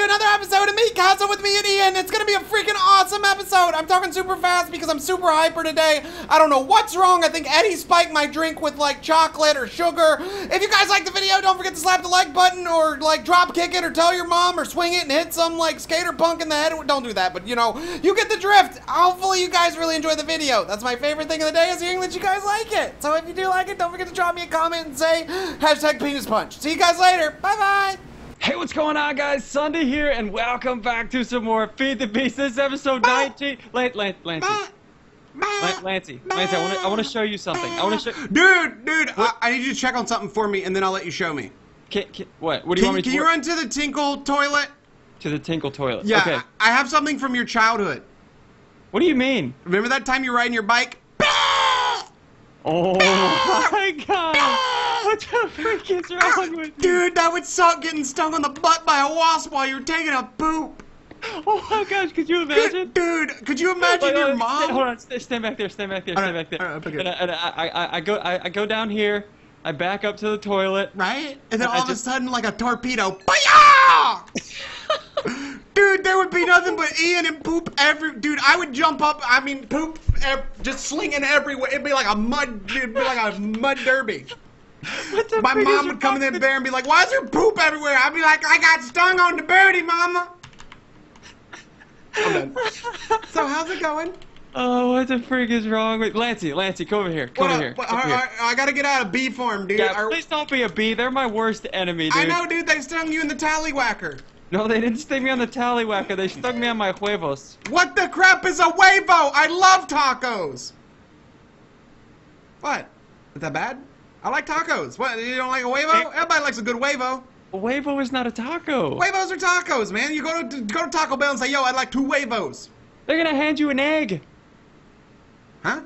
to another episode of Meat Castle with me and Ian. It's gonna be a freaking awesome episode. I'm talking super fast because I'm super hyper today. I don't know what's wrong. I think Eddie spiked my drink with like chocolate or sugar. If you guys like the video, don't forget to slap the like button or like drop kick it or tell your mom or swing it and hit some like skater punk in the head. Don't do that, but you know, you get the drift. Hopefully you guys really enjoy the video. That's my favorite thing of the day is hearing that you guys like it. So if you do like it, don't forget to drop me a comment and say hashtag penis punch. See you guys later. Bye bye. Hey, what's going on, guys? Ssundee here, and welcome back to some more Feed the Beast. This is episode 19. Lan- Lan- Lancey. Lan- Lancey. Lancey, I want to I show you something. I want to show. Dude, dude, I, I need you to check on something for me, and then I'll let you show me. Can, can, what? What do you Can, want me can to you run to the Tinkle toilet? To the Tinkle toilet. Yeah, Okay. I I have something from your childhood. What do you mean? Remember that time you were riding your bike? Oh my god. What the freak is wrong with you? Dude, that would suck getting stung on the butt by a wasp while you're taking a poop. Oh my gosh, could you imagine? Dude, could you imagine Wait, your wait, mom? sta- hold on, st- stand back there, stand back there, stand Alright, back there. okay. And, I, and I, I, I go, I, I go down here. I back up to the toilet. Right? And then I all of a sudden, like a torpedo! Dude, there would be nothing but Ian and poop every. Dude, I would jump up. I mean, poop eh, just slinging everywhere. It'd be like a mud. It'd be like a mud derby. What the My mom would come in wrong there with and be like, "Why is there poop everywhere?" I'd be like, "I got stung on the booty, mama." I'm done. So how's it going? Oh, what the freak is wrong with Lancey? Lancey, come over here. Come What over here. What- come I, here. I- I gotta get out of B form, dude. Yeah, Are- please don't be a bee. They're my worst enemy, dude. I know, dude. They stung you in the tallywhacker. No, they didn't sting me on the tallywhacker. They stung me on my huevos. What the crap is a huevo? I love tacos. What? Is that bad? I like tacos. What? You don't like a huevo? Everybody likes a good huevo. A huevo is not a taco. Huevos are tacos, man. You go to go to Taco Bell and say, "Yo, I'd like two huevos." They're gonna hand you an egg. Huh?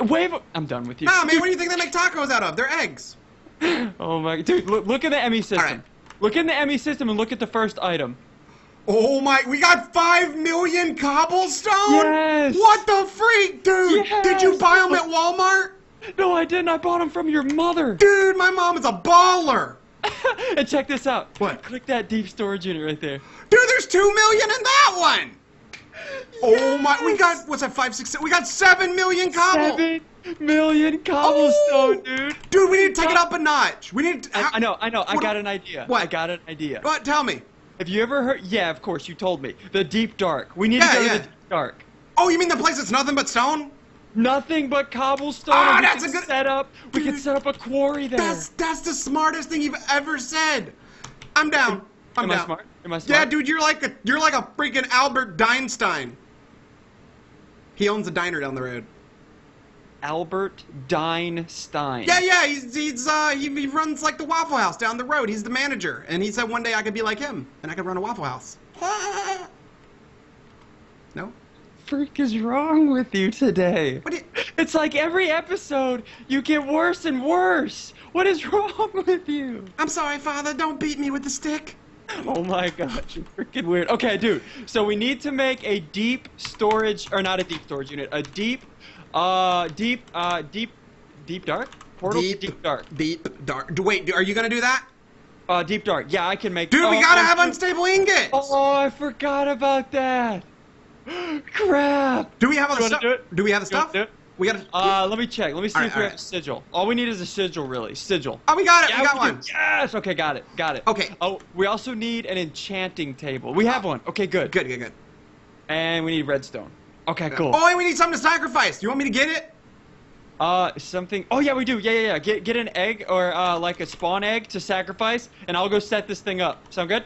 A huevo. I'm done with you. Nah, man. What do you think they make tacos out of? They're eggs. Oh my, dude, look, look at the ME system. Alright. Look in the ME system and look at the first item. Oh my! We got five million cobblestone. Yes. What the freak, dude? Did you buy them at Walmart? No, I didn't. I bought them from your mother. Dude, my mom is a baller. and check this out. What? Click that deep storage unit right there. Dude, there's two million in that one. Oh my! We got what's that? Five, six, seven. We got seven million cobble. Seven million cobblestone, Oh! dude. Dude, we need to take it up a notch. We need. To, I, I know, I know. I got an idea. what? I got an idea. What? Tell me. Have you ever heard? Yeah, of course. You told me the deep dark. We need Yeah, to go yeah. to the deep dark. Oh, you mean the place that's nothing but stone? Nothing but cobblestone. Ah, we that's can a good- set up. We can set up a quarry there. That's that's the smartest thing you've ever said. I'm down. I'm Am down. I smart? Am I smart? Yeah, dude, you're like a you're like a freaking Albert Einstein. He owns a diner down the road. Albert Deinstein. Yeah, yeah, he's, he's uh he, he runs like the Waffle House down the road. He's the manager, and he said one day I could be like him and I could run a Waffle House. freak is wrong with you today? what? It's like every episode you get worse and worse. What is wrong with you? I'm sorry, Father. Don't beat me with the stick. Oh my gosh, you're freaking weird. Okay, dude. So we need to make a deep storage, or not a deep storage unit, a deep, uh, deep, uh, deep, deep dark portal. to deep dark. Deep dark. Do- Wait, are you gonna do that? Uh, deep dark. Yeah, I can make. Dude, we oh, gotta oh, have unstable ingots. Oh, I forgot about that. Crap. Do we have all the stuff? do? Do we have the You stuff? do it? We gotta. Uh, let me check. Let me see Alright, if we have a sigil. All we need is a sigil, really. Sigil. oh, we got it. Yeah, we got do. one. Yes. Okay, got it. Got it. Okay. Oh, we also need an enchanting table. We have one. Okay, good. Good, good, good. And we need redstone. Okay, cool. Oh, and we need something to sacrifice. Do you want me to get it? Uh, something. Oh yeah, we do. Yeah, yeah, yeah. Get get an egg or uh like a spawn egg to sacrifice, and I'll go set this thing up. Sound good?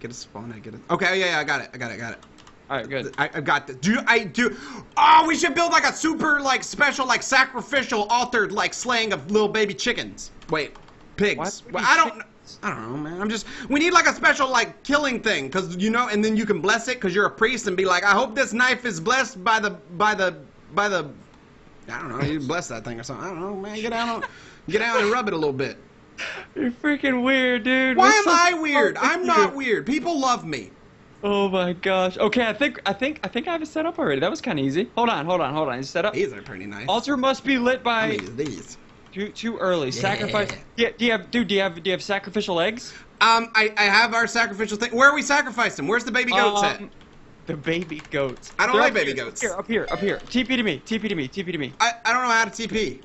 Get a spawn. egg. get it. Okay, yeah, yeah, I got it. I got it. I got it. All right, good. I, I got this. Do I do? Oh, we should build like a super like special like sacrificial altered like slaying of little baby chickens. Wait, pigs. What? Well, I don't. I don't know, man. I'm just. We need like a special like killing thing, cause you know, and then you can bless it, cause you're a priest, and be like, I hope this knife is blessed by the by the by the. I don't know. You bless that thing or something. I don't know, man. Get out, get out and rub it a little bit. You're freaking weird, dude. Why What's am I weird? I'm you? not weird. People love me. Oh my gosh. Okay, I think I think I think I have it set up already. That was kind of easy. Hold on, hold on, hold on. It's set up. These are pretty nice. Altar must be lit by. I mean, these. too too early. Sacrifice. Yeah, do you have dude? Do you have do you have sacrificial eggs? Um, I, I have our sacrificial thing. Where are we sacrificing? Where's the baby goats at? Um, The baby goats. I don't They're like baby here, goats. Here, up here, up here. TP to me. TP to me. TP to me. I, I don't know how to TP.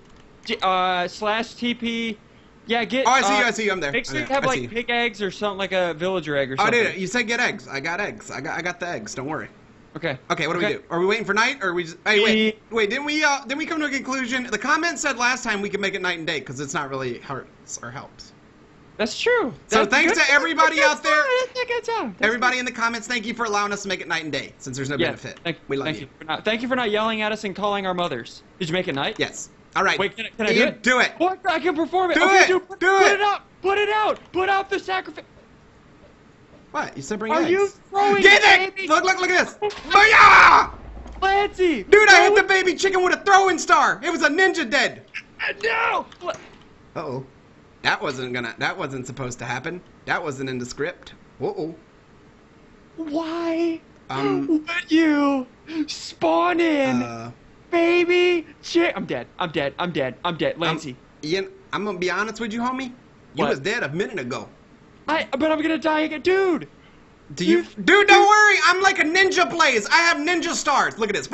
G- uh, slash TP. Yeah, get. Oh, I see uh, you. I see you. I'm there. Make sure I, you have I like pig eggs or something like a villager egg or Oh, I something. did it. You said get eggs. I got eggs. I got I got the eggs. Don't worry. Okay. Okay, what do Okay. we do? Are we waiting for night, or are we just? Hey, wait, wait. Didn't we? Uh, didn't we come to a conclusion? The comment said last time we could make it night and day because it's not really hurts or helps. That's true. So That's thanks good- to everybody out there. good. That's a good job. Everybody in the comments, thank you for allowing us to make it night and day since there's no good. Yeah. benefit. Thank, we love thank you. for not, thank you for not yelling at us and calling our mothers. Did you make it night? Yes. All right. Wait, can I, can I do it? do it. What? I can perform it. Do okay, it. Dude, put, Do put it. it out. Put it out. Put out the sacrifice. What? You said bring Are eggs. you throwing Get it! baby- Look! Look! Look at this! Booyah! Clancy? Dude, I hit the baby chicken with a throwing star. It was a ninja dead. No. Uh oh. That wasn't gonna. That wasn't supposed to happen. That wasn't in the script. Uh oh. Why Um, would you spawn in Uh, baby chick? I'm dead. I'm dead. I'm dead. I'm dead. Lancey. Ian, I'm gonna be honest with you, homie. You What? was dead a minute ago. I. But I'm gonna die again, dude. Do you, You- dude? Don't worry. I'm like a ninja blaze. I have ninja stars. Look at this.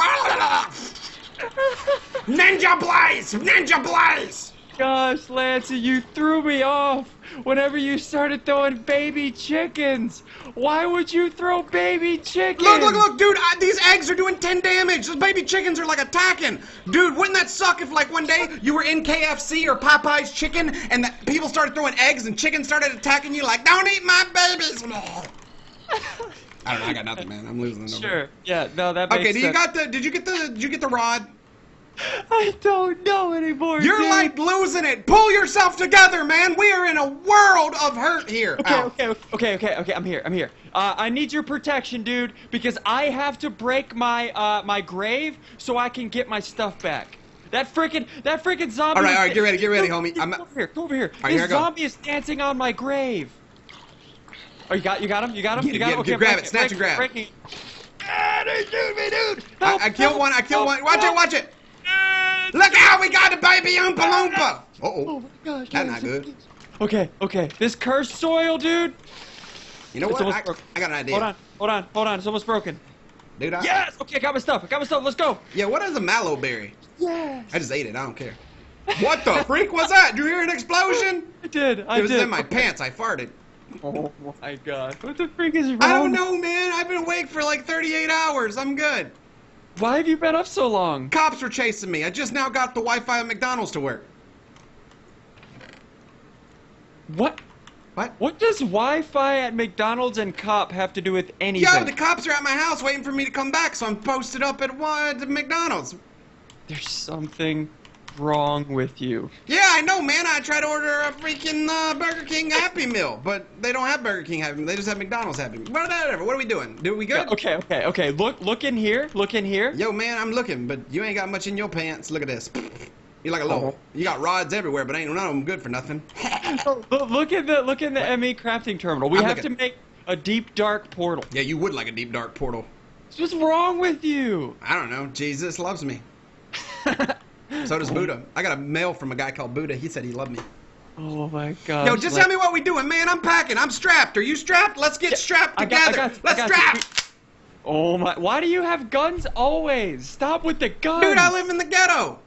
ninja blaze. Ninja blaze. Gosh, Lancey, you threw me off whenever you started throwing baby chickens. Why would you throw baby chickens? Look, look, look, dude. I, these eggs are doing 10 damage. Those baby chickens are like attacking. Dude, wouldn't that suck if, like, one day you were in KFC or Popeye's chicken and the, people started throwing eggs and chickens started attacking you, like, don't eat my babies. I don't know. I got nothing, man. I'm losing. Sure. Yeah. No, that makes Okay, do you sense. got the? Did you get the? Did you get the rod? I don't know anymore. You're dude. like losing it. Pull yourself together, man. We are in a world of hurt here. Okay, Ow. okay, okay, okay, okay. I'm here. I'm here. Uh, I need your protection, dude, because I have to break my uh, my grave so I can get my stuff back. That freaking that freaking zombie. All right, all right, get ready, get ready, homie. Come I'm- over here. Come over here. right, this here zombie is dancing on my grave. Oh, you got you got him. You got him. Get you got him. it, Okay, grab break it, snatch break and grab. Breaking. Ah, dude, shoot me, dude. I, Help, I killed one. I killed one. Watch it, watch it. Look how we got the baby Oompa Loompa. Uh Oh oh. my gosh. That's not good. Okay, okay. This cursed soil, dude. You know It's what? I. I got an idea. Hold on, hold on, hold on. It's almost broken. Dude, I, Yes. Okay, I got my stuff. I got my stuff. Let's go. Yeah, what is a maloberry? Yes. I just ate it. I don't care. What the freak was that? Did you hear an explosion? I did. I did. It was did. in my pants. I farted. Oh my god. What the freak is wrong? I don't know, man. I've been awake for like 38 hours. I'm good. Why have you been up so long? Cops were chasing me. I just now got the Wi-Fi at McDonald's to work. What? What? What does Wi-Fi at McDonald's and cop have to do with anything? Yo, the cops are at my house waiting for me to come back, so I'm posted up at one at McDonald's. There's something wrong with you. Yeah, I know, man. I tried to order a freaking uh, Burger King Happy Meal, but they don't have Burger King Happy Meal. They just have McDonald's Happy Meal. But whatever. What are we doing? Do we good? Okay, okay, okay. Look, look in here. Look in here. Yo, man, I'm looking, but you ain't got much in your pants. Look at this. You're like a little. You got rods everywhere, but ain't none of them good for nothing. Look, at the look in the ME crafting terminal. We I'm have looking. to make a deep dark portal. yeah, you would like a deep dark portal. What's wrong with you? I don't know. Jesus loves me. So does Buddha. I got a mail from a guy called Buddha. He said he loved me. Oh my god. Yo, just tell me what we doing, man. I'm packing. I'm strapped. Are you strapped? Let's get strapped I got- I together. got- Let's strap. you. Oh my! Why do you have guns always? Stop with the guns. Dude, I live in the ghetto.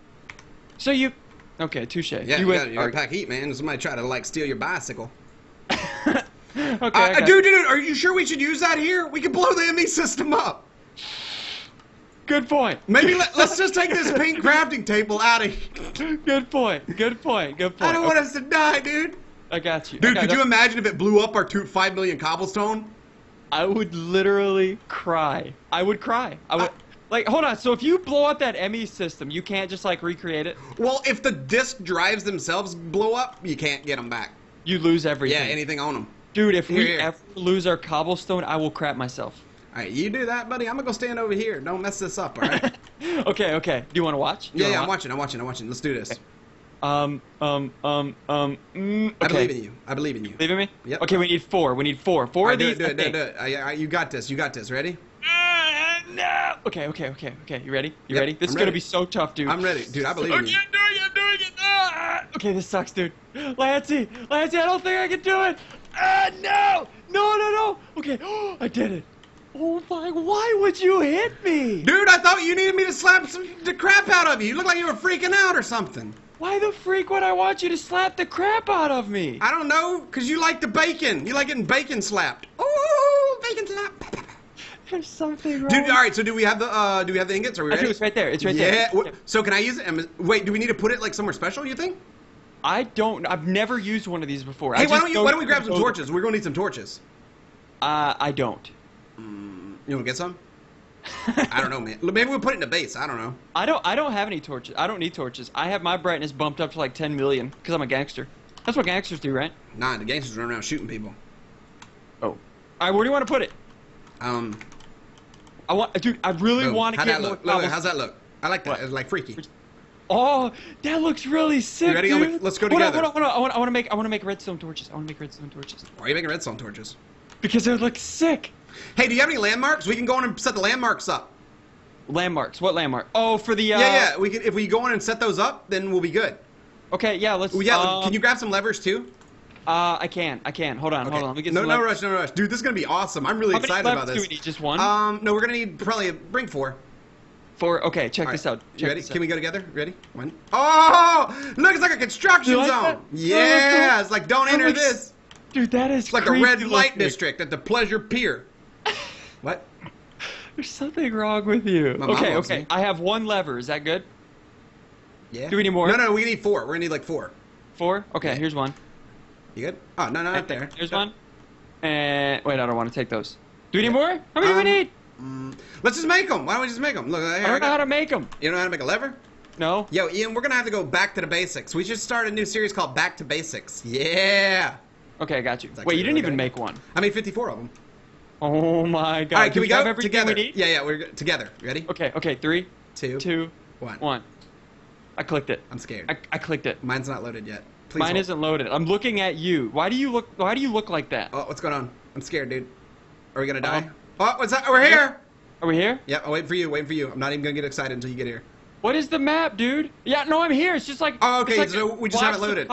So you? Okay, touche. Yeah, you you, gotta, you gotta pack heat, man. Somebody try to like steal your bicycle. okay, Uh, I got dude, dude, are you sure we should use that here? We could blow the ME system up. Good point. Maybe let, let's just take this pink crafting table out of here. Good point. Good point. Good point. I don't want us to die, dude. I got you. Dude, could you imagine if it blew up our two, five million cobblestone? I would literally cry. I would cry. I would. I- like, hold on. So if you blow up that ME system, you can't just like recreate it. Well, if the disk drives themselves blow up, you can't get them back. You lose everything. Yeah, anything on them. Dude, if Here, we here. ever lose our cobblestone, I will crap myself. All right, you do that, buddy. I'm gonna go stand over here. Don't mess this up, all right? okay, okay. Do you want to watch? You yeah, yeah, I'm watching. I'm watching. I'm watching. Let's do this. Um, um, um, um. Mm, okay. I believe in you. I believe in you. Believe in me? Yep. Okay, we need four. We need four. Four right, of do these. it, do I it, do it, do it. I- I- you got this. You got this. Ready? Uh, no. Okay, okay, okay, okay. You ready? You Yep, ready? This I'm is gonna be so tough, dude. I'm ready, dude. I believe in you. I'm doing it. I'm doing it. Ah! Okay, this sucks, dude. Lancey, Lancey, I don't think I can do it. Ah, no! No, no, no! Okay, I did it. Oh my, why would you hit me? Dude, I thought you needed me to slap some, the crap out of you. You look like you were freaking out or something. Why the freak would I want you to slap the crap out of me? I don't know, because you like the bacon. You like getting bacon slapped. Ooh, bacon slap. There's something wrong. Dude, all right. So do we have the uh, do we have the ingots? Are we I ready? do, it's right there. It's right yeah. there. wh- So can I use it? Wait, do we need to put it like somewhere special? You think? I don't. I've never used one of these before. Hey, I why just don't you? Why don't we grab some torches? We're gonna need some torches. Uh, I don't. You wanna get some? I don't know, man. Maybe we'll put it in the base. I don't know. I don't. I don't have any torches. I don't need torches. I have my brightness bumped up to like 10 million because I'm a gangster. That's what gangsters do, right? Nah, the gangsters run around shooting people. Oh. All right. Where do you want to put it? Um, I want, dude. I really boom. want to get that more. look? Look, look, how's that look? I like that. What? It's like freaky. Oh, that looks really sick, ready? dude. Let's go Hold on, together. Hold on, hold on. I want, I want to make, I want to make redstone torches. I want to make redstone torches Why are you making redstone torches? because they look sick. Hey, do you have any landmarks? We can go in and set the landmarks up. Landmarks. What landmark? Oh, for the. Uh, yeah, yeah. We can if we go in and set those up, then we'll be good. Okay, yeah. Let's. Yeah. um, can you grab some levers too? Uh, I can. I can. Hold on. Okay. Hold on. Let me get no, no levers. rush, no rush, dude. This is gonna be awesome. I'm really How excited about do this. we need? Just one? Um, no, we're gonna need probably a, bring four. Four. Okay. Check All this right. out. You Check ready? this Can out. we go together? Ready? One. Oh, look, it's like a construction like zone. that? Yeah, it's like don't enter this. Dude, that is It's like a red light district at the Pleasure Pier. What? There's something wrong with you. My okay, okay. me. I have one lever. Is that good? Yeah. Do we need more? No, no, no. We need four. We're gonna need like four. Four? Okay, Yeah. here's one. You good? Oh no, no, Right not there. Here's one. And wait, I don't want to take those. Do we need more? How many do Um, we need? Mm, let's just make them. Why don't we just make them? Look, here, I I don't know got- how to make them. You don't know how to make a lever? No. Yo, Ian, we're gonna have to go back to the basics. We should start a new series called Back to Basics. Yeah. Okay, I got you. Wait, you didn't really even good. make one. I made 54 of them. Oh my god. All right, can we have go everything together? We need? Yeah, yeah, we're together. Ready? Okay, okay. Three, Two, two, one. one. I clicked it. I'm scared. I, I clicked it. Mine's not loaded yet. Please Mine hold. isn't loaded. I'm looking at you. Why do you look? Why do you look like that? Oh, what's going on? I'm scared, dude. Are we gonna die? Uh-huh. Oh, what's that? We're here. Are we here? Yep, I'm waiting for you. Waiting for you. I'm not even gonna get excited until you get here. What is the map, dude? Yeah, no, I'm here. It's just like. Oh, okay, like so we just haven't loaded.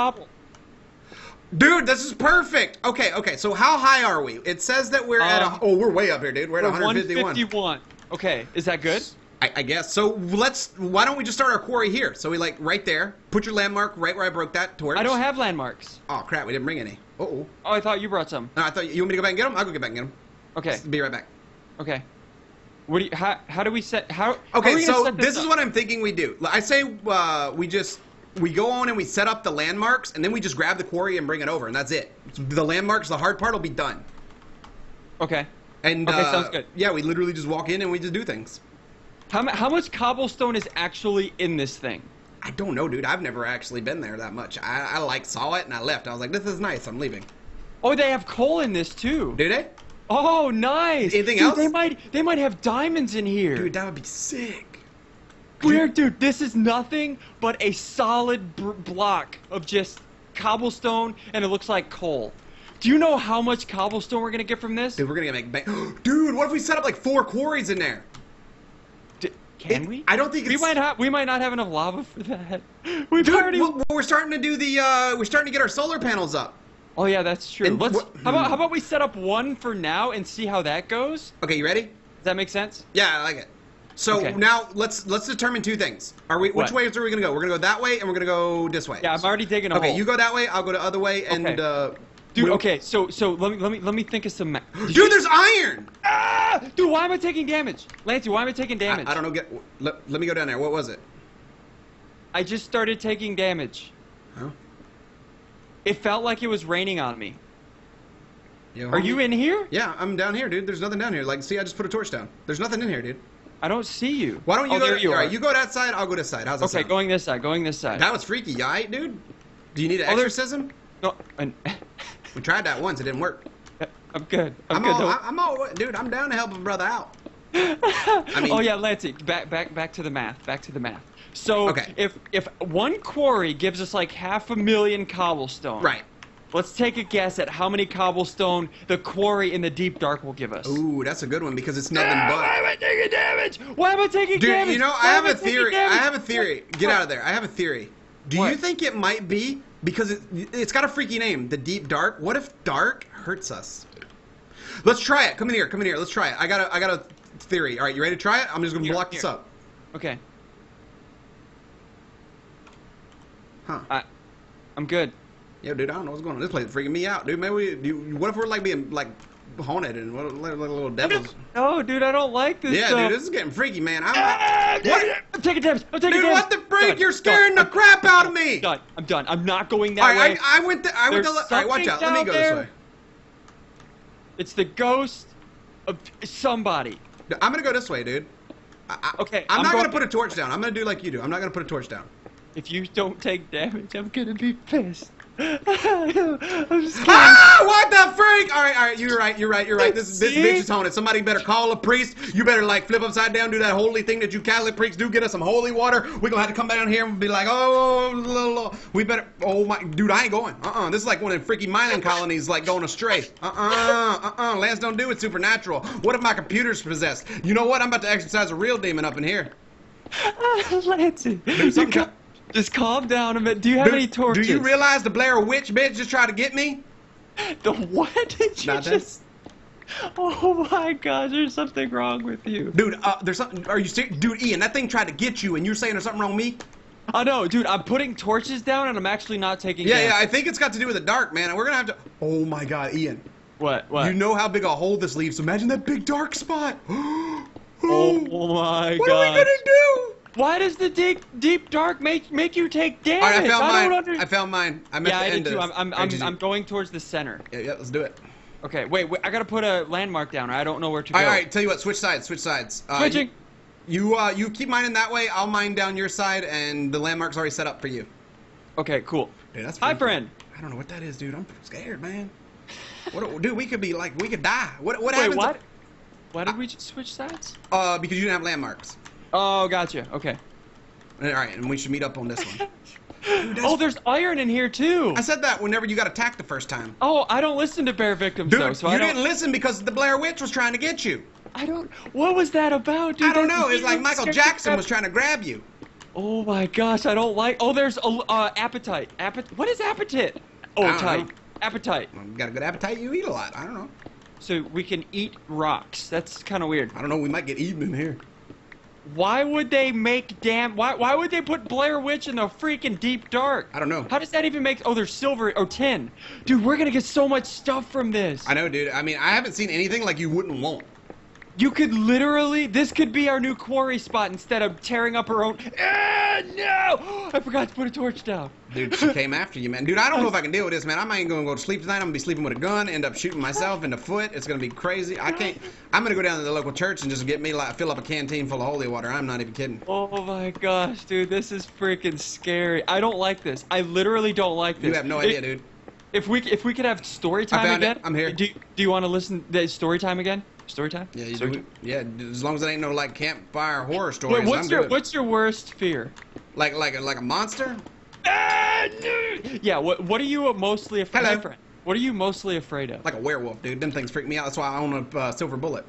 Dude, this is perfect. Okay, okay. So how high are we? It says that we're at a. Um, Oh, we're way up here, dude. We're at We're 151. 151. Okay, is that good? I, I guess. So let's. Why don't we just start our quarry here? So we like right there. Put your landmark right where I broke that torch. I don't have landmarks. Oh crap! We didn't bring any. Uh oh. Oh, I thought you brought some. No, I thought you want me to go back and get them. I'll go get back and get them. Okay, Be right back. okay. What do you? How, how do we set? How? how Okay, gonna so set this is what I'm thinking we do. I say uh, we just we go on and we set up the landmarks, and then we just grab the quarry and bring it over, and that's it. The landmarks, the hard part, will be done. Okay. And Okay, uh, sounds good. Yeah, we literally just walk in and we just do things. How how much cobblestone is actually in this thing? I don't know, dude. I've never actually been there that much. I, I like saw it and I left. I was like, this is nice. I'm leaving. Oh, they have coal in this too. Do they? Oh, nice. Anything Dude, else? They might they might have diamonds in here. Dude, that would be sick. Weird, dude. This is nothing but a solid br- block of just cobblestone, and it looks like coal. Do you know how much cobblestone we're gonna get from this? Dude, we're gonna make bank. Dude, what if we set up like four quarries in there? D- can It- we? I don't think we it's- might have. We might not have enough lava for that. We've Dude, already. well, we're starting to do the. uh We're starting to get our solar panels up. oh yeah, that's true. And Let's. How about how about we set up one for now and see how that goes? Okay, you ready? Does that make sense? Yeah, I like it. So Okay. now let's let's determine two things. Are we? Which What? ways are we gonna go? We're gonna go that way, and we're gonna go this way. Yeah, I'm already digging a Okay, hole. you go that way. I'll go the other way, and Okay. uh, Dude, we- okay, so so let me let me let me think of some. Ma- Dude, you- there's iron. Ah! Dude, why am I taking damage? Lancey, why am I taking I, damage? I don't know. Get let, let me go down there. What was it? I just started taking damage. Huh? It felt like it was raining on me. Yo, Are homie? you in here? Yeah, I'm down here, dude. There's nothing down here. Like, see, I just put a torch down. There's nothing in here, dude. I don't see you. Why don't you oh, go? There you all are. right, you go that side. I'll go this side. How's that okay, sound? going this side. Going this side. That was freaky, you alright, dude? Do you need oh, an Oh, exorcism? No, and, We tried that once. It didn't work. I'm good. I'm, I'm good. all. Don't- I'm all. Dude, I'm down to help a brother out. I mean- oh yeah, Lancey, back back back to the math. Back to the math. So Okay. if if one quarry gives us like half a million cobblestone, Right. Let's take a guess at how many cobblestone the quarry in the deep dark will give us. Ooh, that's a good one because it's nothing but. Why am I taking damage? Why am I taking Dude, damage? you know, I am have a theory. I have a theory. Get What? out of there. I have a theory. Do What? you think it might be Because it, it's got a freaky name, the Deep Dark. What if dark hurts us? Let's try it. Come in here. Come in here. Let's try it. I got a I got a theory. All right, you ready to try it? I'm just gonna Here, block this up. Okay. Huh? I, I'm good. Yo, dude, I don't know what's going on. This place is freaking me out, dude. Maybe we. Do, what if we're like being like haunted and what, like, like little devils? No, dude, I don't like this Yeah, stuff. dude, this is getting freaky, man. I'm, Ah, What? I'm taking damage. I'm taking dude, damage. what the freak? Done, You're scaring done. the crap out of me. Done. I'm done. I'm not going that All right, way. I, I went. The, I went. The, all right, watch out. Let me go down this way. It's the ghost of somebody. I'm gonna go this way, dude. I, Okay, I'm, I'm not going- gonna put a torch down. I'm gonna do like you do. I'm not gonna put a torch down. If you don't take damage, I'm gonna be pissed. I'm scared. Ah! What the freak? All right, all right. You're right. You're right. You're right. This is this bitch is haunted. Somebody better call a priest. You better like flip upside down, do that holy thing that you Catholic priests do. Get us some holy water. We're gonna have to come down here and be like, oh, lo, lo. we better. Oh my, dude, I ain't going. Uh-uh. This is like one of them freaky mining colonies, like going astray. Uh-uh. Uh-uh. Lance don't do it. Supernatural. What if my computer's possessed? You know what? I'm about to exercise a real demon up in here. Lancey, Dude, something you cal- just calm down a minute. Do you have any torches? do you realize the Blair Witch bitch just tried to get me? The what did you Nothing. just? Oh my gosh, there's something wrong with you. Dude, uh, there's something. Are you serious? Dude, Ian, that thing tried to get you, and you're saying there's something wrong with me? I know, dude. I'm putting torches down, and I'm actually not taking. Yeah, damage. yeah, I think it's got to do with the dark, man. And we're gonna have to. Oh my God, Ian! What? What? You know how big a hole this leaves. Imagine that big dark spot. oh, oh my what god. are we gonna do? Why does the deep, deep dark make make you take damage? All right, I found don't mine. under- I found mine. I'm at the I end did too. of I'm, I'm, I'm, I'm going towards the center. Yeah, yeah, let's do it. Okay, wait, wait. I gotta put a landmark down. I don't know where to All go. all right, tell you what. Switch sides. Switch sides. Uh, Switching. You, you, uh, you keep mining that way. I'll mine down your side, and the landmark's already set up for you. Okay, cool. Dude, that's Hi, friend. I don't know what that is, dude. I'm scared, man. What, dude? We could be like, we could die. What, what Wait, happens? what? Why did we just switch sides? Uh, because you didn't have landmarks. Oh, gotcha. Okay. All right, and we should meet up on this one. Oh, there's iron in here too. I said that whenever you got attacked the first time. Oh, I don't listen to bear victims Dude, though, so you I don't. didn't listen because the Blair Witch was trying to get you. I don't. What was that about, dude? I don't know. It's like Michael Jackson was trying to grab you. Oh my gosh, I don't like. Oh, there's a uh, apatite. Appet. What is appetite? Oh, type. know. Appetite. Well, you got a good appetite. You eat a lot. I don't know. So we can eat rocks. That's kind of weird. I don't know. We might get eaten in here. Why would they make damn? Why why would they put Blair Witch in the freaking deep dark? I don't know. How does that even make? Oh, there's silver or tin. Dude, we're gonna get so much stuff from this. I know, dude. I mean, I haven't seen anything like you wouldn't want. You could literally. This could be our new quarry spot instead of tearing up our own. Ah, no! I forgot to put a torch down. Dude, she came after you, man. Dude, I don't know if I can deal with this, man. I ain't gonna go to sleep tonight. I'm gonna be sleeping with a gun, end up shooting myself in the foot. It's gonna be crazy. I can't. I'm gonna go down to the local church and just get me like fill up a canteen full of holy water. I'm not even kidding. Oh my gosh, dude, this is freaking scary. I don't like this. I literally don't like this. You have no idea, dude. If we if we could have story time found it. again, I'm here. Do, do you want to listen? to story time again? Story time? Yeah, you Story do. time? Yeah, as long as it ain't no like campfire horror stories. Wait, what's I'm your good. what's your worst fear? like like a, like a monster? Ah, no. Yeah, what what are you mostly afraid Hello. of? What are you mostly afraid of? Like a werewolf, dude. Them things freak me out. That's why I own a uh, silver bullet.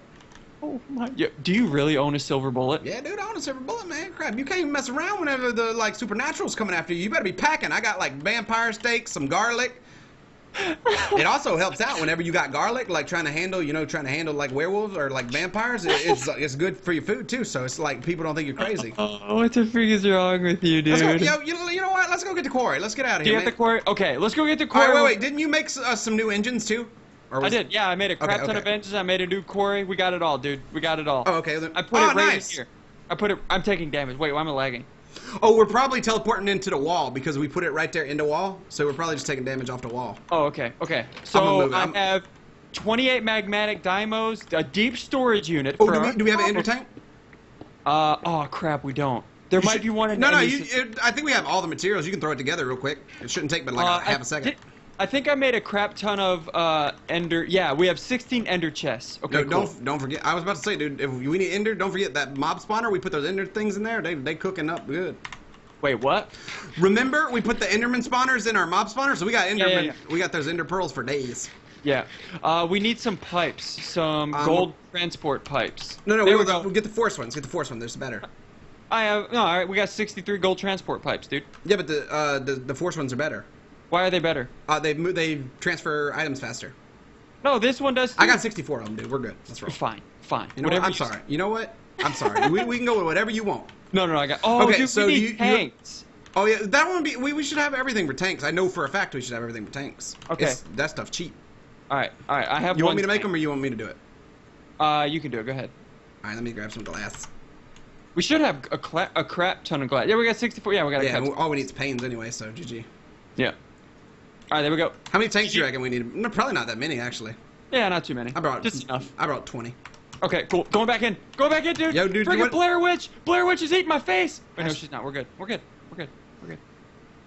Oh my! Yeah, do you really own a silver bullet? Yeah, dude, I own a silver bullet, man. Crap, you can't even mess around whenever the like supernatural's coming after you. You better be packing. I got like vampire steak, some garlic. It also helps out whenever you got garlic, like trying to handle, you know, trying to handle like werewolves or like vampires. It, it's it's good for your food too. So it's like people don't think you're crazy. Oh, what the freak is wrong with you, dude? Let's go, yo, you, you know what? Let's go get the quarry. Let's get out of here, man. the quarry? Okay, let's go get the quarry. right, wait, wait. Didn't you make uh, some new engines too? Or I did. Yeah, I made a crap Okay, ton of engines. I made a new quarry. We got it all, dude. We got it all. Oh, okay. Then. I put oh, it right nice. here. I put it. I'm taking damage. Wait, why am I lagging? Oh, we're probably teleporting into the wall because we put it right there in the wall. So we're probably just taking damage off the wall. Oh, okay, okay. So. I have 28 magmatic dynamos, a deep storage unit. Oh, for do we, do we have an ender tank? Uh, oh crap, we don't. There You might should- be one in No, no. You, it, I think we have all the materials. You can throw it together real quick. It shouldn't take but like Uh, a half a second. I think I made a crap ton of uh ender. Yeah, we have 16 ender chests. Okay, no, cool. don't don't forget. I was about to say, dude, if we need ender, don't forget that mob spawner. We put those ender things in there. They they cooking up good. Wait, what? Remember, we put the enderman spawners in our mob spawners, so we got Yeah, enderman. yeah, We got those ender pearls for days. Yeah. Uh, we need some pipes, some Um, gold transport pipes. No, no, There we, we go. we'll get the force ones. Get the force one. There's better. I have no. All right, we got 63 gold transport pipes, dude. Yeah, but the uh the, the force ones are better. Why are they better? Uh, they move, they transfer items faster. No, this one does. I got 64 of them, dude. We're good. Let's roll. Fine, fine. You know Whatever what? I'm you- sorry. You know what? I'm sorry. we, we can go with whatever you want. No, no, no, I got. Oh, Okay, dude, so we need you- you- tanks. Oh yeah, that one be. We, we should have everything for tanks. I know for a fact we should have everything for tanks. Okay. It's, that stuff cheap. All right, all right. I have. You want me to make tank. them or you want me to do it? Uh, you can do it. Go ahead. All right, let me grab some glass. We should have a, cla- a crap ton of glass. Yeah, we got 64. Yeah, we got a Yeah, all we need is panes anyway. So GG. Yeah. All right, there we go. How many tanks do you reckon we need? No, probably not that many actually. Yeah, not too many. I brought just enough. I brought 20. Okay, cool. Going back in. Going back in, dude. Yo, dude, want- Blair Witch. Blair Witch is eating my face. Wait, no, she's not. We're good. We're good. We're good. We're good.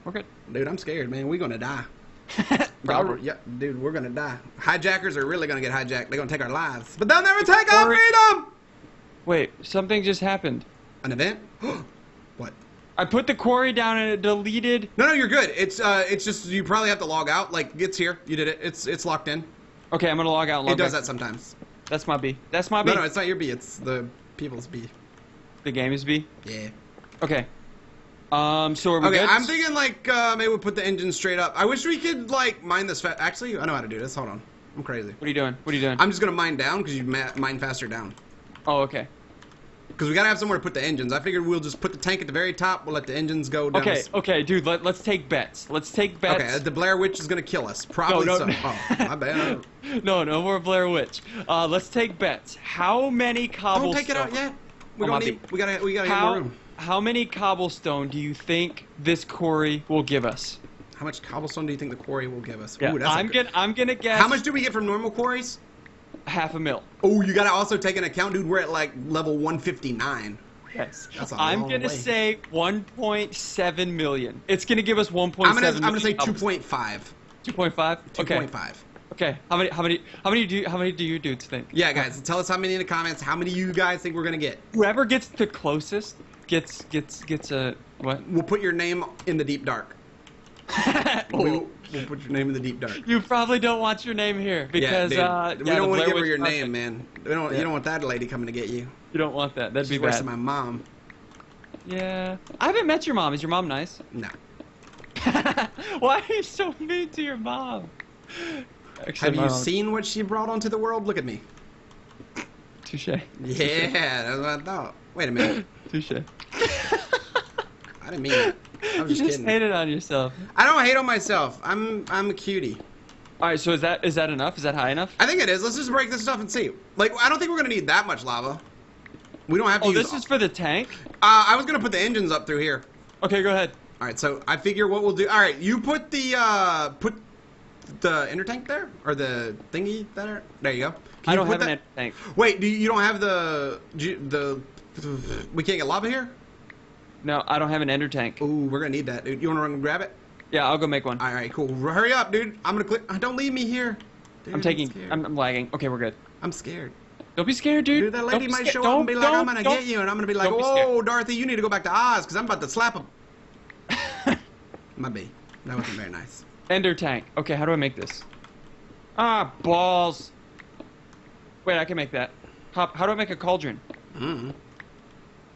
We're good. Dude, I'm scared, man. We're gonna die. Probably. Yeah, dude, we're gonna die. Hijackers are really gonna get hijacked. They're gonna take our lives, but they'll never take our freedom. Wait, something just happened. An event? I put the quarry down and it deleted. No, no, you're good. It's uh, it's just you probably have to log out. Like it's here. You did it. It's it's locked in. Okay, I'm gonna log out. Log It does back. that sometimes. That's my B. That's my B. No, no, it's not your B. It's the people's B. The game is B. Yeah. Okay. Um. So are we Okay, good? I'm thinking like uh, maybe we'll put the engine straight up. I wish we could like mine this. Fa- Actually, I know how to do this. Hold on. I'm crazy. What are you doing? What are you doing? I'm just gonna mine down because you ma- mine faster down. Oh, okay. Because we gotta have somewhere to put the engines. I figured we'll just put the tank at the very top. We'll let the engines go down. Okay, this- okay, dude. Let, let's take bets. Let's take bets. Okay, the Blair Witch is gonna kill us. Probably no, so. no. Oh, my bad. no, no more Blair Witch. Uh, let's take bets. How many cobblestone? Don't take it out yet. We Oh, don't need. We gotta. We gotta How room. how many cobblestone do you think this quarry will give us? How much cobblestone do you think the quarry will give us? Yeah, Ooh, I'm good- gonna I'm gonna guess. How much do we get from normal quarries? Half a mil. Oh, you gotta also take an account, dude. We're at like level 159. Yes. I'm gonna way. say 1.7 million. It's gonna give us 1.7. I'm gonna. I'm gonna say million 2.5. cobblestone. 2.5. Okay. Okay. How many? How many? How many do? You, how many do you dudes think? Yeah, guys, tell us how many in the comments. How many you guys think we're gonna get? Whoever gets the closest gets gets gets a what? We'll put your name in the deep dark. We'll, oh. We'll put your name in the deep dark. You probably don't want your name here because yeah, uh, we yeah, don't want to give her your name, man. We don't. Yeah. You don't want that lady coming to get you. You don't want that. That'd She's be worse bad. than my mom. Yeah. I haven't met your mom. Is your mom nice? No. Why are you so mean to your mom? Actually, Have you seen what she brought onto the world? Look at me. Touche. Yeah, that's what I thought. Wait a minute. Touche. I didn't mean it. I was you just just kidding. hated on yourself. I don't hate on myself. I'm I'm a cutie. All right. So is that is that enough? Is that high enough? I think it is. Let's just break this stuff and see. Like, I don't think we're gonna need that much lava. We don't have to Oh, use. this is for the tank. Uh, I was gonna put the engines up through here. Okay, go ahead. All right, so I figure what we'll do. All right, you put the uh, put the ender tank there or the thingy there. There you go. Can I don't have an that- tank. Wait, do you, you don't have the do you- the? We can't get lava here. No, I don't have an ender tank. Ooh, we're gonna need that, dude. You wanna run and grab it? Yeah, I'll go make one. All right, cool. Hurry up, dude. I'm gonna click. Don't leave me here. Dude, I'm taking. scared. I'm, I'm lagging. Okay, we're good. I'm scared. Don't be scared, dude. Dude, that lady might show up and be like, "I'm gonna get you," and I'm gonna be like, be "Whoa, scared. Dorothy, you need to go back to Oz because I'm about to slap him." My B. That wasn't very nice. Ender tank. Okay, how do I make this? Ah, balls. Wait, I can make that. How, how do I make a cauldron? Mm-hmm.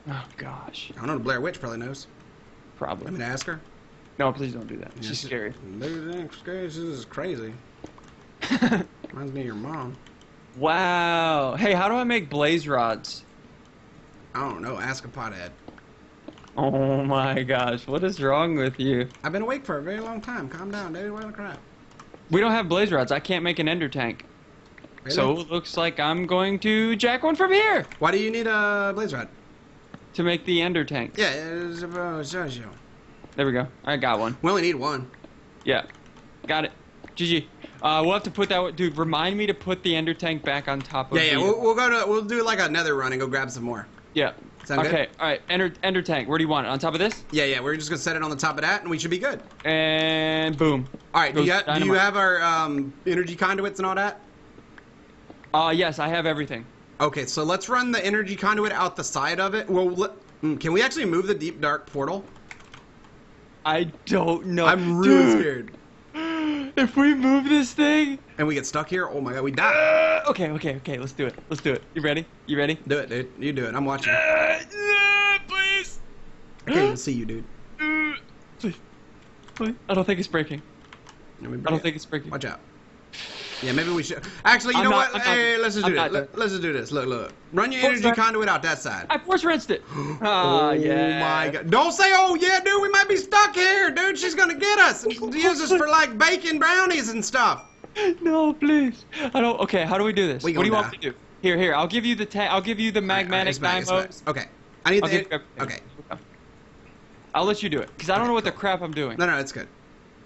Oh gosh, I don't know. The Blair Witch probably knows. probably. I'm gonna ask her. No, please don't do that. Yeah, She's she- scary. Dude, that's crazy. This is crazy. Reminds me of your mom. wow. Hey, how do I make blaze rods? I don't know. Ask a pothead. Oh my gosh, what is wrong with you? I've been awake for a very long time. Calm down, dude. What the crap? We don't have blaze rods. I can't make an ender tank. Really? So it looks like I'm going to jack one from here why do you need a blaze rod? To make the ender tank. Yeah, Jojo. There we go. I got one. We only need one. Yeah. Got it. GG. Uh, we'll have to put that. Dude, remind me to put the ender tank back on top of Yeah, yeah. We'll, we'll go to. We'll do like another run and go grab some more. yeah. Sound good? okay. All right. Ender ender tank. Where do you want it? On top of this? Yeah, yeah. We're just gonna set it on the top of that, and we should be good. And boom. All right. Do you, ha- do you have our um, energy conduits and all that? Uh, yes, I have everything. Okay, so let's run the energy conduit out the side of it. Well, let, mm, can we actually move the deep dark portal? I don't know. I'm really Dude, scared. If we move this thing. And we get stuck here. Oh my god, we die. Uh, okay, okay, okay. Let's do it. Let's do it. You ready? You ready? Do it, dude. You do it. I'm watching. Uh, I uh, please. can't even see you, dude. Uh, please. Please. I don't think it's breaking. Let me bring I don't it. think it's breaking. Watch out. Yeah, maybe we should. Actually, you I'm know not- what? I'm not- hey, let's just I'm do this. Let, us just do this. Look, look. Run your Force energy conduit out that side. I force rinsed it. Ah, oh yeah. my god! Don't say, "Oh yeah, dude, we might be stuck here, dude. She's gonna get us use us for like baking brownies and stuff." No, please. I don't. Okay, how do we do this? We what do you gonna want me to do? Here, here. I'll give you the ta- I'll give you the All right, right, magmatic it's back, it's back. Okay, I need I'll the. give okay, I'll let you do it because I don't Okay, know what the crap I'm doing. no, no, it's good,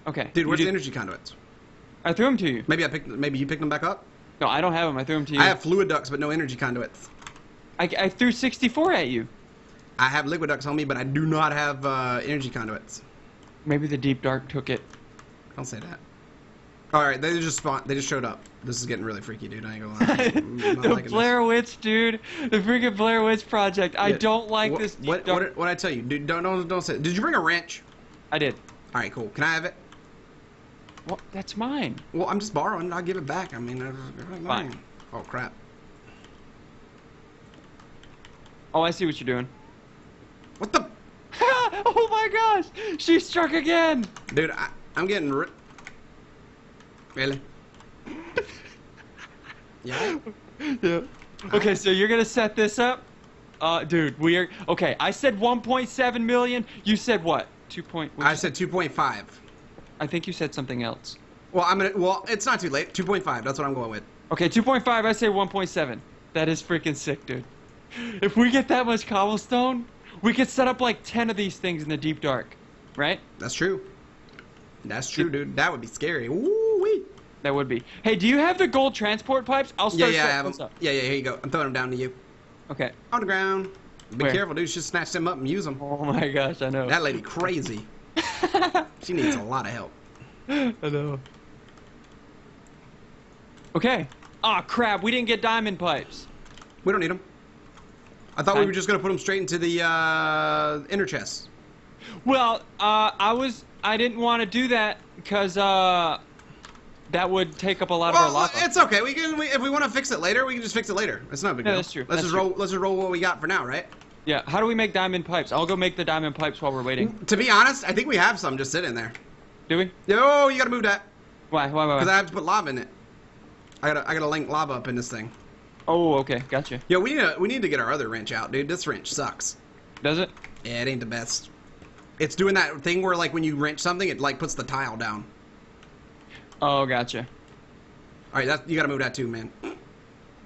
Okay, dude. Where's the energy conduits? I threw them to you. Maybe I picked. Maybe you picked them back up. No, I don't have them. I threw them to you. I have fluid ducts, but no energy conduits. I, I threw 64 at you. I have liquid ducts on me, but I do not have uh, energy conduits. Maybe the deep dark took it. Don't say that. All right, they just spawned. They just showed up. This is getting really freaky, dude. I ain't gonna lie. The. Blair Witch, dude. The freaking Blair Witch project. I Yeah, don't like what, this. deep What, dark- what, what I tell you? Dude, don't, don't, don't say. Did you bring a wrench? I did. All right, cool. Can I have it? What? That's mine. Well, I'm just borrowing. it. I'll give it back. I mean, it's it's mine. Oh crap. Oh, I see what you're doing. What the? oh my gosh! She struck again! Dude, I, I'm getting. Ri- really? yeah. yeah. Okay, so you're gonna set this up? Uh, dude, we are. Okay, I said 1.7 million. You said what? 2 point. I said 2.5. I think you said something else. Well, I'm gonna. Well, it's not too late. 2.5. That's what I'm going with. Okay, 2.5. I say 1.7. That is freaking sick, dude. If we get that much cobblestone, we could set up like 10 of these things in the deep dark, right? That's true. That's true, dude. That would be scary. Ooh wee. That would be. Hey, do you have the gold transport pipes? I'll start yeah, yeah, I have them. up. Yeah, yeah. Here you go. I'm throwing them down to you. Okay. On the ground. Be Where? careful, dude. Just snatch them up and use them. Oh my gosh, I know. That lady crazy. She needs a lot of help. I know. Okay. Ah, crap. We didn't get diamond pipes. We don't need them. I thought we were just gonna put them straight into the uh, ender chest. Well, uh, I was. I didn't want to do that because uh, that would take up a lot of our Well, lava. it's okay. We can. We, if we want to fix it later, we can just fix it later. It's not a big Yeah, deal. that's true. Let's That's just true. roll. Let's just roll what we got for now, right? Yeah. How do we make diamond pipes? I'll go make the diamond pipes while we're waiting. To be honest, I think we have some just sitting there. Do we? Yo, oh, you gotta move that Why? Why? Why? because? I have to put lava in it. I gotta. I gotta link lava up in this thing. Oh, okay. Gotcha. Yo, we need to. We need to get our other wrench out, dude. This wrench sucks. Does it? Yeah, it ain't the best. It's doing that thing where like when you wrench something, it like puts the tile down. Oh, gotcha. All right, that you gotta move that too, man.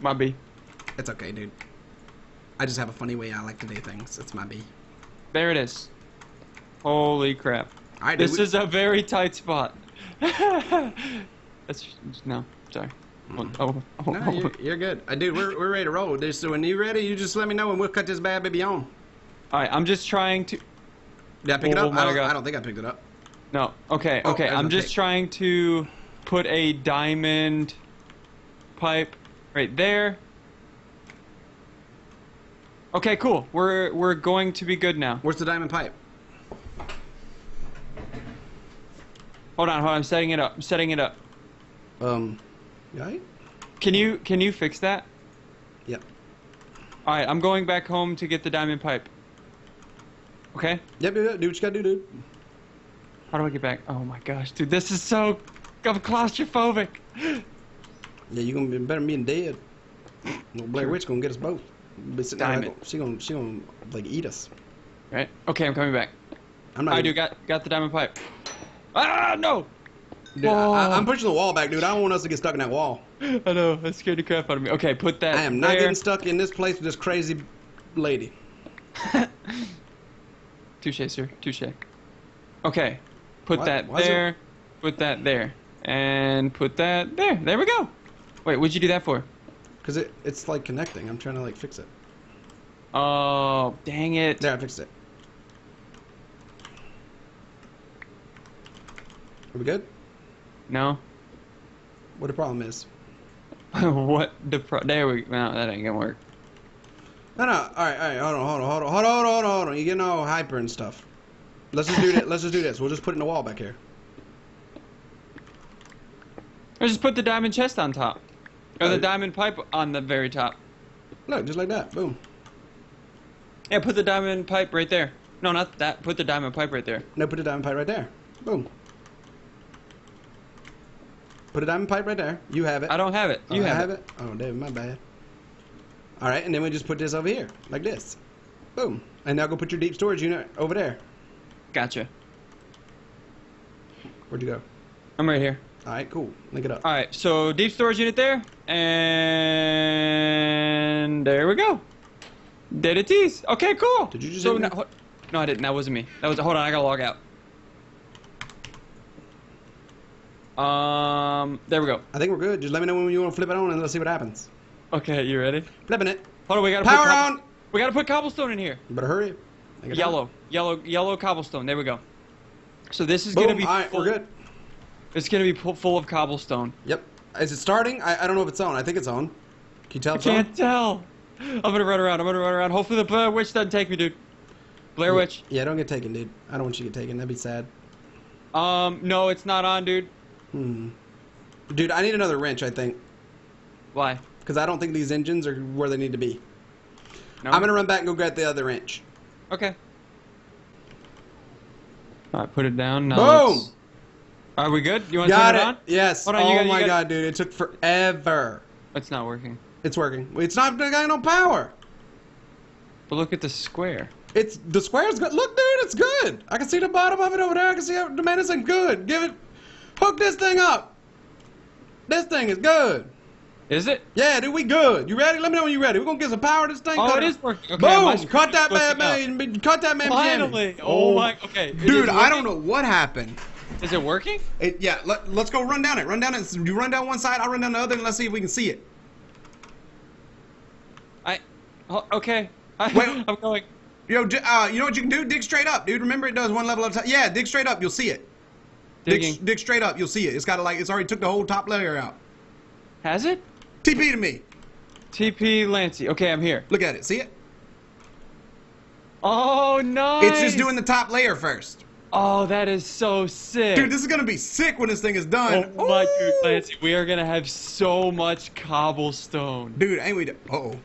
Might be. It's okay, dude. I just have a funny way I like to do things. It's my B. There it is. Holy crap. Right, This is a very tight spot. That's no. Sorry. Oh, oh, oh, No, you're, you're good. Uh, dude, we're, we're ready to roll. Dude, so when you're ready, you just let me know and we'll cut this bad baby on. All right. I'm just trying to. Did I pick it Oh up? my I, don't. I don't think I picked it up. No. Okay. Oh, Okay. I'm just pick. trying to put a diamond pipe right there. Okay. Cool. We're we're going to be good now. Where's the diamond pipe? Hold on. Hold on. I'm setting it up. I'm setting it up. Um, right? Can you can you fix that? Yep. All right. I'm going back home to get the diamond pipe. Okay. Yep, dude, yep, do what you gotta do, dude. How do I get back? Oh my gosh, dude, this is so. I'm claustrophobic. Yeah, you're gonna be better than being dead. No Blair. Witch gonna get us both. Sitting there like, she gonna she gonna like eat us. Right. Okay, I'm coming back. I'm not. I do got got the diamond pipe. Ah no! Dude, I, I'm pushing the wall back, dude. I don't want us to get stuck in that wall. I know that scared the crap out of me. Okay, put that. I am not there. getting stuck in this place with this crazy lady. Touche, sir. Touche. Okay, put Why- that why there. Put that there, and put that there. There we go. Wait, what'd you do that for? Cause it it's like connecting. I'm trying to like fix it. Oh, dang it. There, I fixed it. Are we good? No. What the problem is? what the pro? There we. No, that ain't gonna work. No, no. All right, all right. Hold on, hold on, hold on, hold on, hold on, hold on. hold on. You're getting all hyper and stuff. Let's just do that. Let's just do this. We'll just put it in the wall back here. Or just put the diamond chest on top, or the diamond pipe on the very top. Look, just like that. Boom. Yeah, put the diamond pipe right there. No, not that. Put the diamond pipe right there. No, put the diamond pipe right there. Boom. Put a diamond pipe right there. You have it. I don't have it. You Oh, I have, it. it. Oh, David, my bad. All right, and then we just put this over here, like this. Boom. And now go put your deep storage unit over there. Gotcha. Where'd you go? I'm right here. All right, cool. Link it up. All right, so deep storage unit there, and there we go. Data tease. Okay, cool. Did you just So now, no, I didn't. That wasn't me. That was. Hold on, I gotta log out. Um, there we go. I think we're good. Just let me know when you want to flip it on, and let's see what happens. Okay, you ready? Flipping it. Hold on, we gotta Power put on. We gotta put cobblestone in here. You better hurry. Yellow, yellow, yellow cobblestone. There we go. So this is Boom. gonna be. All right, full, we're good. It's gonna be full of cobblestone. Yep. Is it starting? I, I don't know if it's on. I think it's on. Can you tell I can't tell. I'm gonna run around. I'm gonna run around. Hopefully the Blair Witch doesn't take me, dude. Blair Witch. Yeah, don't get taken, dude. I don't want you to get taken. That'd be sad. Um, no, it's not on, dude. Hmm. Dude, I need another wrench, I think. Why? Because I don't think these engines are where they need to be. No. I'm going to run back and go get the other wrench. Okay. All right, put it down. Now Boom! Let's- Are we good? You want to Got turn it. it on? Yes. Hold on, you oh gotta- you my gotta- god, dude. It took forever. It's not working. It's working. It's not got no power. But look at the square. It's the square's good. Look, dude, it's good. I can see the bottom of it over there. I can see how the medicine good. Give it. Hook this thing up. This thing is good. Is it? Yeah, dude, we good. You ready? Let me know when you're ready. We're gonna get some power to this thing. Oh, Cut it is working. Okay, Boom! Cut that is man, man. Cut that man. Finally. Oh my- okay, Dude, I don't know what happened. Is it working? It, yeah, let, let's go run down it. Run down it. You run down one side, I'll run down the other, and let's see if we can see it. I. Oh, okay. I, Wait. I'm going. Yo, uh, you know what you can do? Dig straight up, dude. Remember, it does one level at a time. Yeah, dig straight up. You'll see it. Digging. Dig, dig straight up. You'll see it. It's got to like it's already took the whole top layer out. Has it? TP to me. TP Lancey. Okay, I'm here. Look at it. See it? Oh, nice. It's just doing the top layer first. Oh, that is so sick. Dude, this is gonna be sick when this thing is done. Oh my dude, Clancy, we are gonna have so much cobblestone. Dude, ain't we? Uh oh.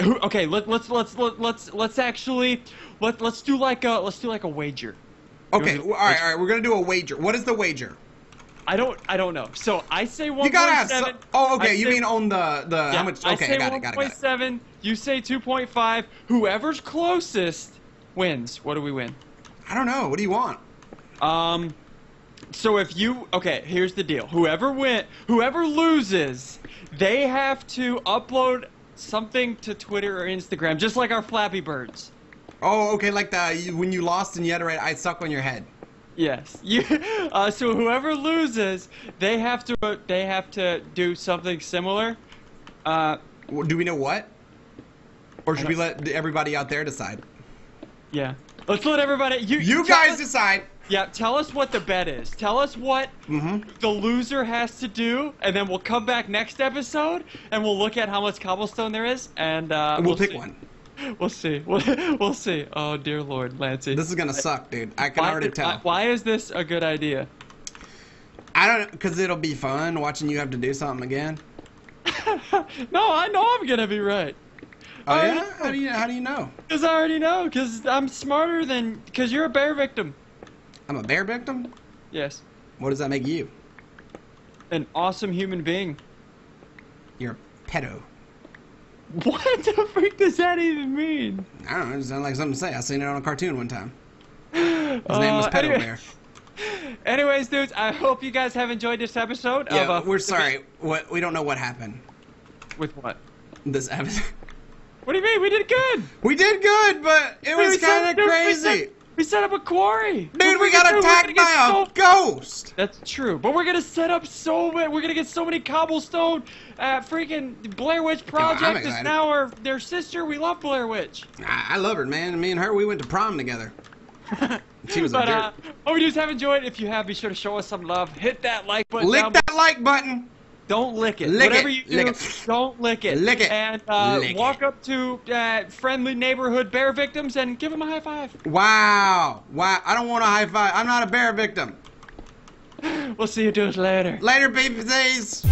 Okay, let, let's let's let, let's let's actually let let's do like a let's do like a wager. Okay, You all right, all right. We're gonna do a wager. What is the wager? I don't I don't know. So I say one You gotta point have. seven. Oh, okay. I You say- mean on the the yeah, how much? I Okay, say I got it. Got it. Got it. 1.7. You say 2.5. Whoever's closest wins. What do we win? I don't know. What do you want? Um, so if you okay, here's the deal. Whoever win, whoever loses, they have to upload something to Twitter or Instagram, just like our Flappy Birds. Oh, okay. Like the when you lost and you had to write "I suck" on your head. Yes. You. Uh, so whoever loses, they have to they have to do something similar. Uh, Do we know what? Or should we let everybody out there decide? yeah. Let's let everybody. You. You guys us- decide. Yeah. Tell us what the bet is. Tell us what Mm-hmm. the loser has to do, and then we'll come back next episode and we'll look at how much cobblestone there is, and uh, We'll, pick see. one. We'll see. We'll, we'll see. Oh dear Lord, Lancey. This is gonna suck, dude. I can why, already why- tell. Why, is this a good idea? I don't because it'll be fun watching you have to do something again. no, I know I'm gonna be right. Oh I yeah? know. How do you how do you know? Cause I already know. Cause I'm smarter than. Cause you're a bear victim. I'm a bear victim. Yes. What does that make you? An awesome human being. You're a pedo. What the freak does that even mean? I don't know. It sounds like something to say. I seen it on a cartoon one time. His name was Uh, Pedo anyway- Bear. Anyways, dudes, I hope you guys have enjoyed this episode Yeah, of. Uh, we're sorry. What we don't know what happened. With what? This episode. What do you mean? We did good. We did good, but it was kind of we crazy. set- We set up a quarry. Dude, we got attacked by a so- ghost. That's true, but we're gonna set up so many. We're gonna get so many cobblestone. Uh, freaking Blair Witch Project is now our their sister. We love Blair Witch. I, I love her, man. Me and her, we went to prom together. She was a but jerk. uh, hope you guys have enjoyed. If you have, be sure to show us some love. Hit that like button. Lick that like button. Don't lick it. Lick Whatever it. you do, Lick it. don't lick it. Lick it. And uh, Lick walk it. up to uh, friendly neighborhood bear victims and give them a high five. Wow. Wow. I don't want a high five. I'm not a bear victim. We'll see you dudes later. Later, babies.